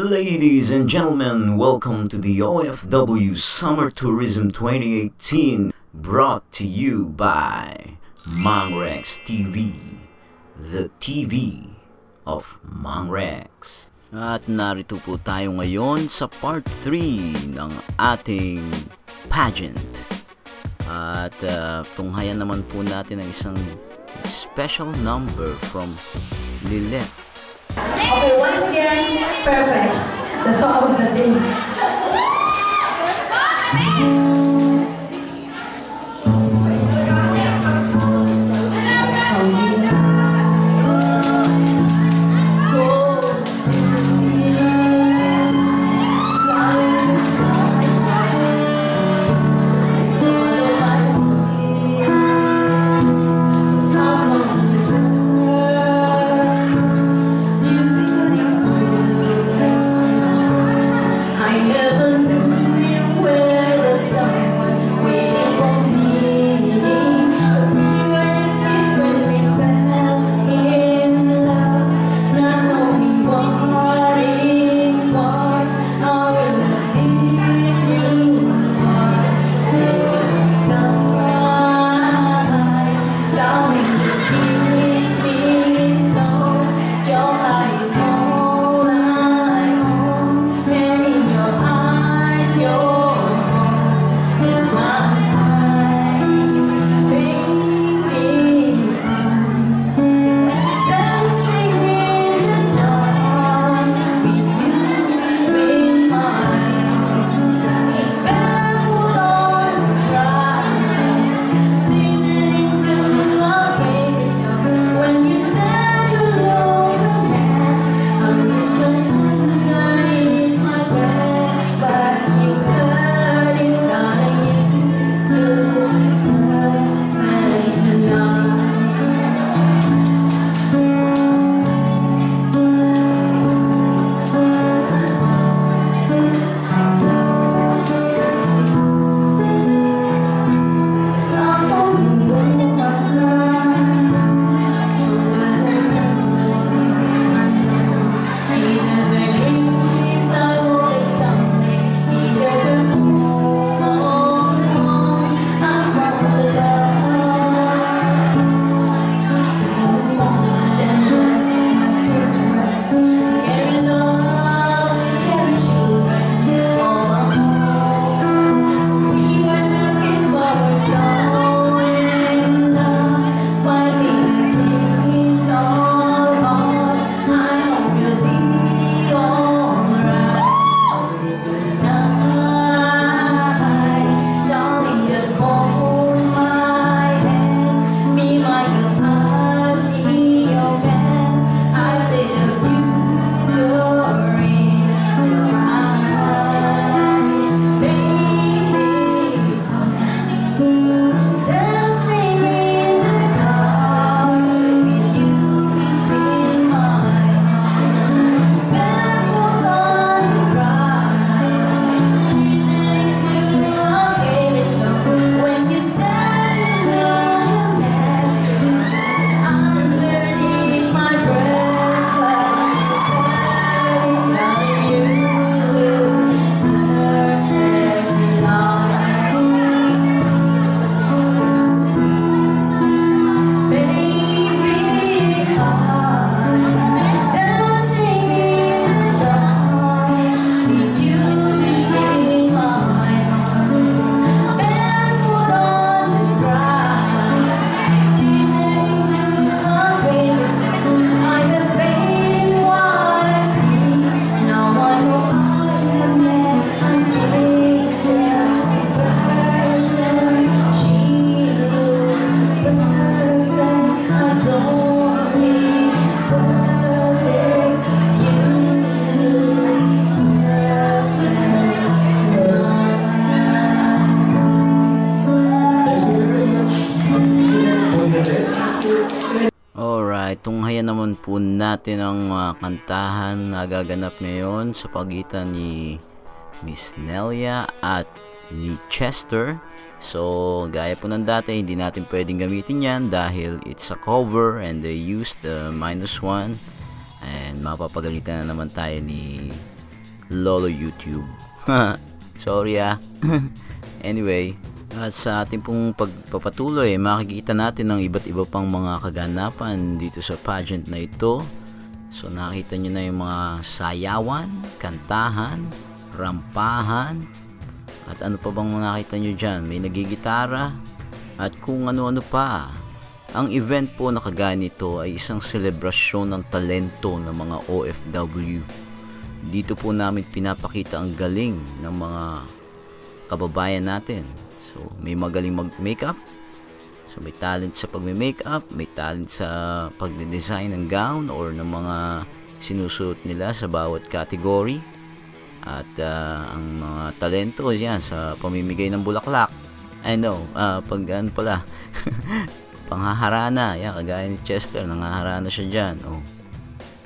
Ladies and gentlemen, welcome to the OFW Summer Tourism 2018 brought to you by Mangrex TV, the TV of Mangrex. At narito po tayo ngayon sa part 3 ng ating pageant. At uh, tunghayan naman po natin ang isang special number from Lilith Okay, once again, perfect. The song of the day. Tunghayan naman po natin ang uh, kantahan na gaganap ngayon sa pagitan ni Miss Nelia at ni Chester. So, gaya po ng dati, hindi natin pwedeng gamitin yan dahil it's a cover and they used the uh, minus one. And mapapagalitan na naman tayo ni Lolo YouTube. Sorry ah. anyway, at sa ating pong pagpapatuloy, makikita natin ang iba't iba pang mga kaganapan dito sa pageant na ito. So nakita nyo na yung mga sayawan, kantahan, rampahan, at ano pa bang nakita nyo dyan? May nagigitara, at kung ano-ano pa. Ang event po na kagaya nito ay isang selebrasyon ng talento ng mga OFW. Dito po namin pinapakita ang galing ng mga kababayan natin. So, may magaling mag-makeup. So, may talent sa pagme-makeup, may talent sa pagde-design ng gown or ng mga sinusuot nila sa bawat category. At ah, ang mga talento yan sa pamimigay ng bulaklak. I know, ah, pag ano pala, panghaharana, yan, kagaya ni Chester, nangaharana siya dyan. Oh.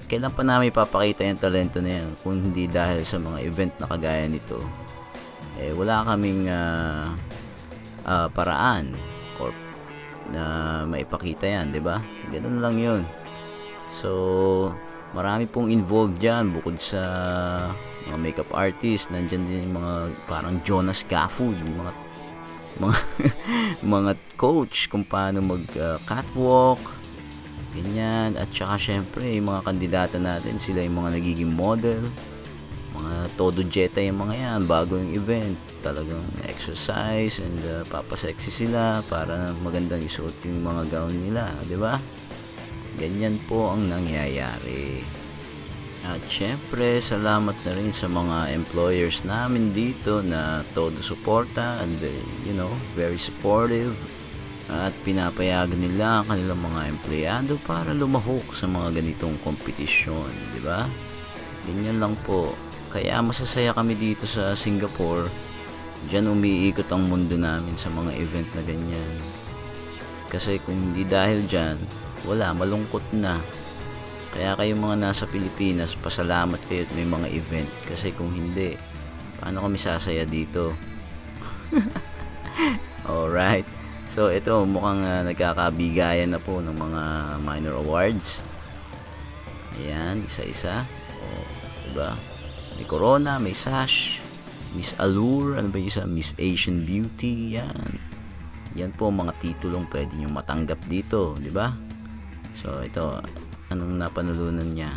Kailan pa namin ipapakita yung talento na yan kung hindi dahil sa mga event na kagaya nito. Eh, wala kaming ah, ah, paraan or na maipakita yan, di ba? Ganun lang yun. So, marami pong involved dyan bukod sa mga makeup artist, nandyan din yung mga parang Jonas Gafford, mga mga mga coach kung paano mag uh, catwalk ganyan at saka syempre yung mga kandidata natin sila yung mga nagiging model mga todo jeta yung mga yan bago yung event talagang exercise and uh, papasexy sila para magandang isuot yung mga gown nila di ba ganyan po ang nangyayari at syempre, salamat na rin sa mga employers namin dito na todo suporta and they, you know, very supportive. At pinapayagan nila ang kanilang mga empleyado para lumahok sa mga ganitong kompetisyon, di ba? Ganyan lang po. Kaya masasaya kami dito sa Singapore. Diyan umiikot ang mundo namin sa mga event na ganyan. Kasi kung hindi dahil dyan, wala, malungkot na. Kaya kayong mga nasa Pilipinas, pasalamat kayo at may mga event. Kasi kung hindi, paano kami sasaya dito? Alright. So, ito, mukhang uh, nagkakabigayan na po ng mga minor awards. Ayan, isa-isa. O, diba? May Corona, may Sash, Miss Allure, ano ba isa? Miss Asian Beauty, yan. Yan po mga titulong pwede nyo matanggap dito, di ba? So, ito, anong napanalunan niya?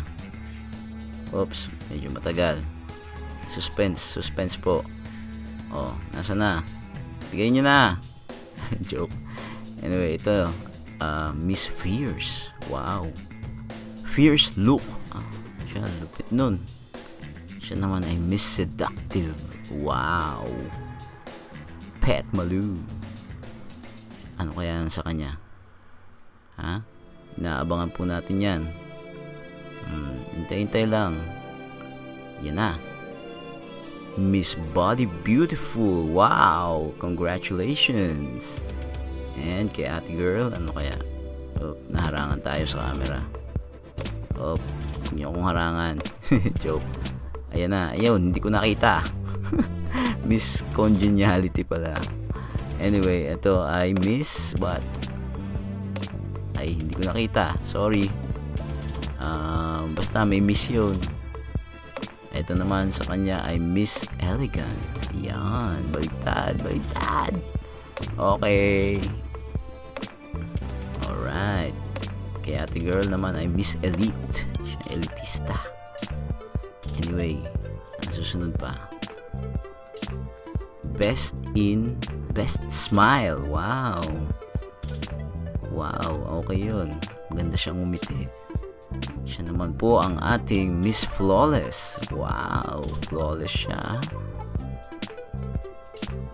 Oops, medyo matagal. Suspense, suspense po. Oh, nasa na? Bigay nyo na. Joke. Anyway, ito. Uh, Miss Fierce. Wow. Fierce look. Ah, siya, lupit nun. Siya naman ay Miss Seductive. Wow. Pet Malou. Ano kaya yan sa kanya? Ha? Inaabangan po natin yan. Hmm, hintay-hintay lang. Yan na. Miss Body Beautiful. Wow! Congratulations! And kay ate girl, ano kaya? Oh, naharangan tayo sa camera. Oh, hindi akong harangan. Joke. Ayan na. Ayun, hindi ko nakita. Miss Congeniality pala. Anyway, ito ay Miss what? Ay, hindi ko nakita. Sorry. Ah, basta may Miss yun. Ito naman sa kanya ay Miss Elegant. Yan. Baliktad, baliktad. Okay. Alright. Kaya ate girl naman ay Miss Elite. Siya elitista. Anyway, susunod pa. Best in Best Smile. Wow. Wow, okay yun. Maganda siyang umiti. Siya naman po ang ating Miss Flawless. Wow, flawless siya.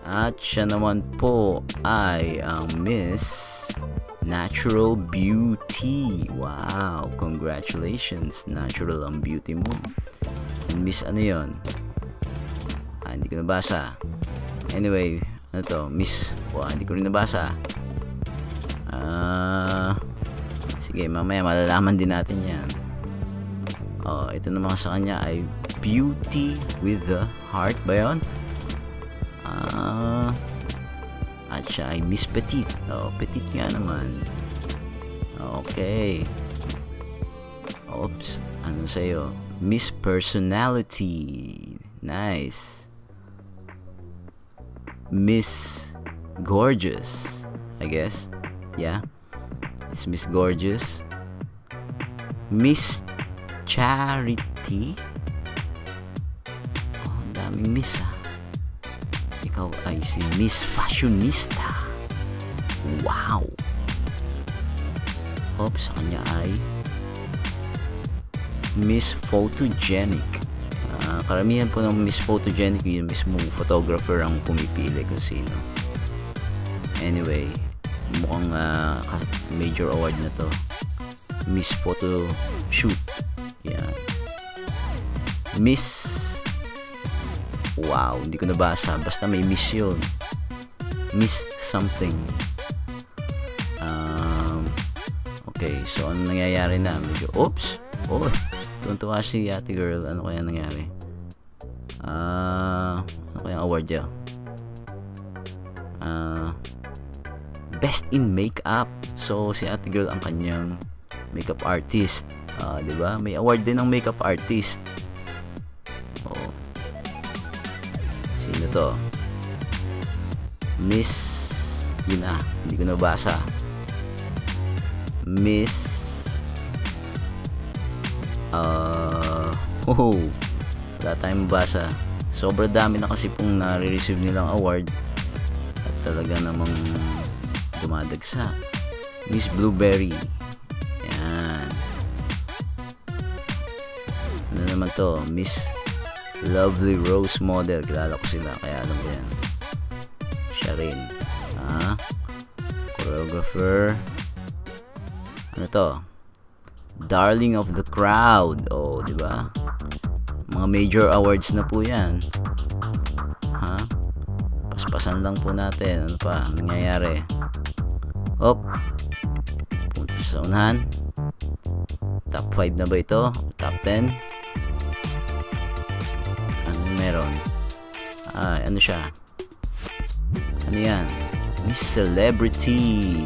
At siya naman po ay ang Miss Natural Beauty. Wow, congratulations. Natural ang beauty mo. Miss ano yon? Ah, hindi ko nabasa. Anyway, ano to? Miss, wow, hindi ko rin nabasa. Ah, sige, mamaya malalaman din natin yan. Oh, ito naman sa kanya ay Beauty with the Heart ba yun? Ah, at siya ay Miss Petite. Oh, Petite nga naman. Okay. Oops, ano sa'yo? Miss Personality. Nice. Miss Gorgeous, I guess. Yeah. It's Miss Gorgeous. Miss Charity. Oh, ang miss ah. Ikaw ay si Miss Fashionista. Wow! Oops, sa kanya ay Miss Photogenic. Ah, karamihan po ng Miss Photogenic yung mismo photographer ang pumipili kung sino. Anyway, mukhang ka- major award na to. Miss Photo Shoot. Yan. Miss Wow, hindi ko nabasa. Basta may miss yun. Miss something. Um, okay, so ano nangyayari na? Medyo, oops! Oh, tuntua si ate girl. Ano kaya nangyari? Ah, ano kaya award niya? Ah, Best in Makeup. So, si ate girl ang kanyang makeup artist. Ah, 'di ba? May award din ng makeup artist. Oo. Sino to? Miss yun na, hindi ko nabasa. Miss uh, oh, wala tayong mabasa. Sobra dami na kasi pong nare-receive nilang award at talaga namang dumadagsa. Miss Blueberry. Yan. Ano naman to? Miss Lovely Rose Model. Kilala ko sila, kaya alam ko yan. Siya rin. Ha? Choreographer. Ano to? Darling of the Crowd. Oh, di ba? Mga major awards na po yan. Ha? Paspasan lang po natin. Ano pa? Ang nangyayari? Op. Punta sa unahan. Top 5 na ba ito? Top 10? Ano meron? Ay, ano siya? Ano yan? Miss Celebrity.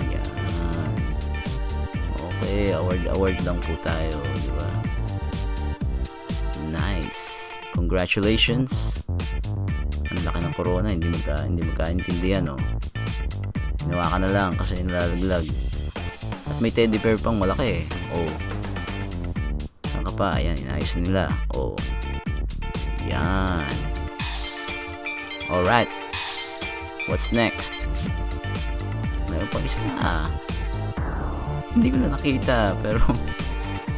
Okay, award award lang po tayo, di ba? Nice. Congratulations. Ang laki ng corona, hindi magka hindi magkaintindihan, oh. Ginawa ka na lang kasi nilalaglag. At may teddy bear pang malaki, eh. Oh. Saan ka pa? Ayan, inayos nila. Oh. Yan. Alright. What's next? Meron pa isa na. Hindi ko na nakita, pero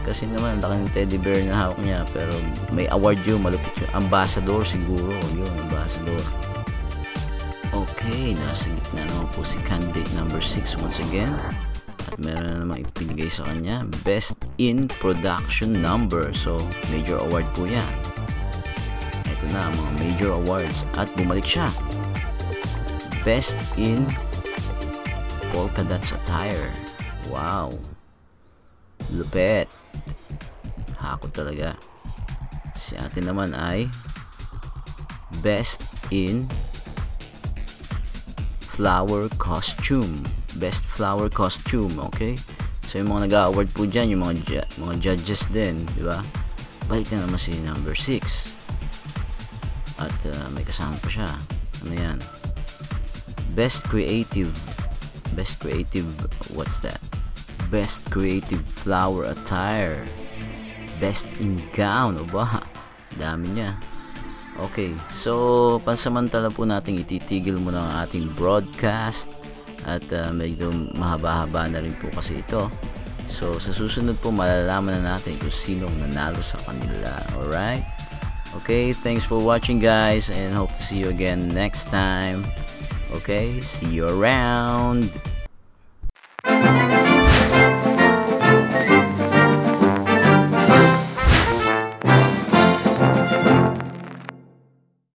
kasi naman laki ng teddy bear na hawak niya pero may award yun malupit yun. Ambassador siguro yun ambassador. Okay nasa gitna naman po si candidate number 6 once again. At meron na naman ipinigay sa kanya best in production number. So major award po yan. Ito na mga major awards at bumalik siya. Best in polka dots attire wow lupet Hakot talaga. Si ate naman ay Best in Flower Costume. Best Flower Costume, okay? So yung mga nag-award po dyan, yung mga, ju- mga judges din, di ba? Balik na naman si number 6. At uh, may kasama pa siya. Ano yan? Best Creative. Best Creative, what's that? Best Creative Flower Attire. Best in Gown. O ba? Dami niya. Okay, so pansamantala po nating ititigil muna ang ating broadcast at uh, medyo mahaba-haba na rin po kasi ito. So sa susunod po malalaman na natin kung sinong nanalo sa kanila. Alright? Okay, thanks for watching guys and hope to see you again next time. Okay, see you around.